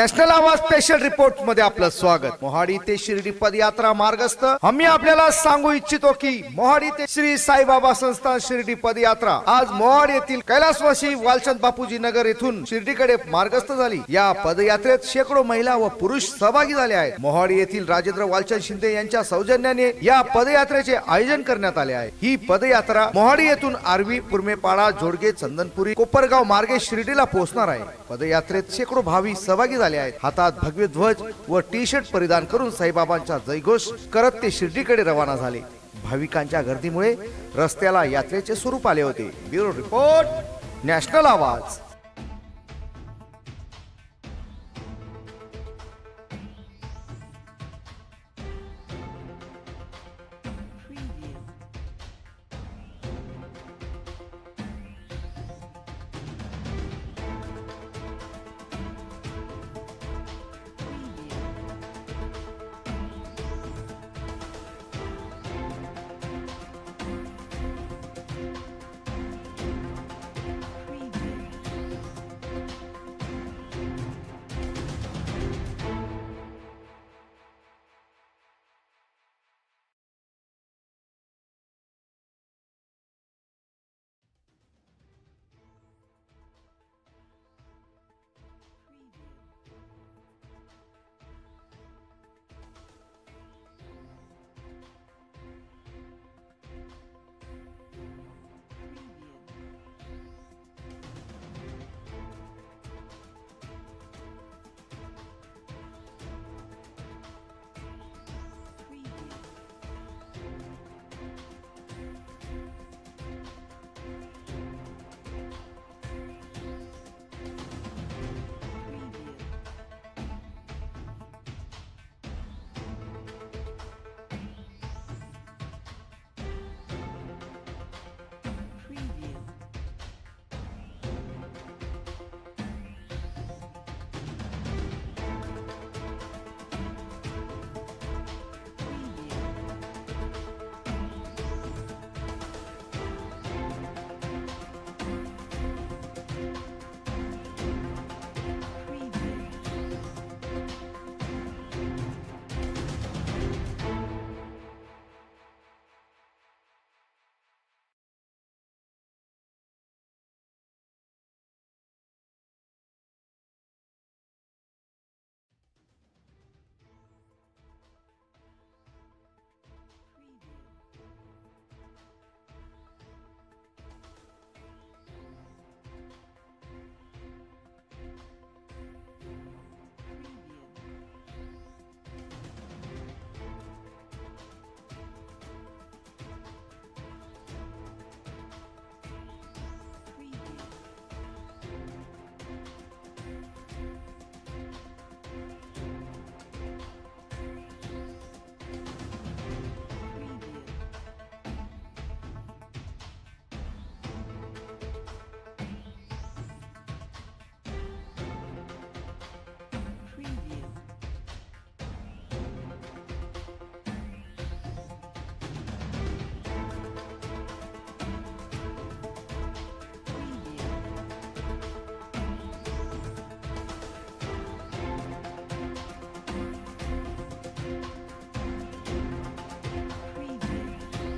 National आवाज special रिपोर्टमध्ये आपलं स्वागत. मोहाडी ते शिर्डी पदयात्रा मार्गस्थ आम्ही आपल्याला सांगू इच्छितो की मोहाडी ते श्री साईबाबा संस्थान शिर्डी पदयात्रा आज मोहाड येथील कैलासवासी वालचंद बापूजी नगर येथून शिर्डीकडे मार्गस्थ झाली. या पदयात्रेत शेकडो महिला व पुरुष सहभागी झाले आहेत. मोहाडी येथील राजेंद्र वालचंद शिंदे यांच्या सौजन्याने या पदयात्रेचे आयोजन करण्यात आले आहे. ही पदयात्रा मोहाडी येथून आर्वी पुरमेपाडा जोडगे चंदनपुरी कोपरगाव मार्गे शिर्डीला पोहोचणार आहे. पदयात्रेत शेकडो भावी सहभागी झाले आहेत. हातात भगवे ध्वज व टी शर्ट परिधान करून साईबाबांचा जयघोष करत ते शिर्डीकडे रवाना झाले. भाविकांच्या गर्दीमुळे रस्त्याला यात्रेचे स्वरूप आले होते. ब्युरो रिपोर्ट नॅशनल आवाज.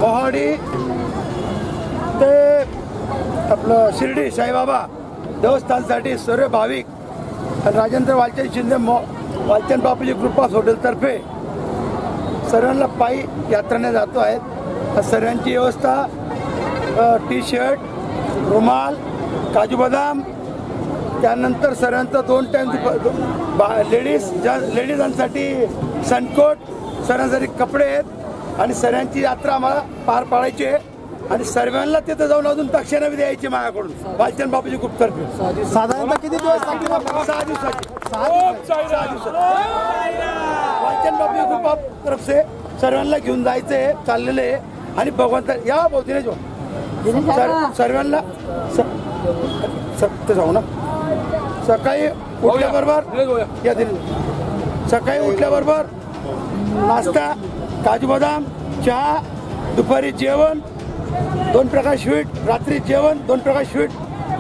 मोहाडी ते आपलं शिर्डी साईबाबा देवस्थानसाठी सर्व भाविक आणि राजेंद्र वालचंद शिंदे मॉ वालचंद बापूजी कृपा हॉटेलतर्फे सर्वांना पायी यात्रेने जातो आहेत. सर्वांची व्यवस्था टी शर्ट रुमाल काजू बदाम त्यानंतर सर्वांचं दोन टाईम बा लेडीज ज्या लेडीजांसाठी सनकोट सर्वांसाठी कपडे आहेत. आणि सर्वांची यात्रा आम्हाला पार पाडायची आहे. आणि सर्वांना तिथं जाऊन अजून तक्षणा द्यायची माझ्याकडून वालचंद बापूजी गुप्तर्फे साधारणतः किती दिवस? सहा दिवसाची. सहा दिवसाची वालचंद बापूजी गुप्पा तरफ से सर्वांना घेऊन जायचं आहे चाललेलं आहे. आणि भगवंत या भाऊ सर सर्वांना स- स- ते जाऊ ना. सकाळी उठल्याबरोबर या दिनेश. सकाळी उठल्याबरोबर नाश्ता काजू बदाम चहा दुपारी जेवण दोन प्रकार स्वीट रात्री जेवण दोन प्रकार स्वीट.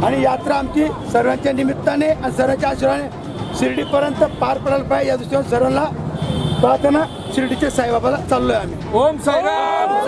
आणि यात्रा आमची सर्वांच्या निमित्ताने आणि सर्वांच्या आशीर्वादाने शिर्डीपर्यंत पार पडायला पाहिजे. या दृष्टीने सर्वांना प्रार्थना शिर्डीच्या साईबाबाला चाललोय आम्ही. ओम साईराम! ओम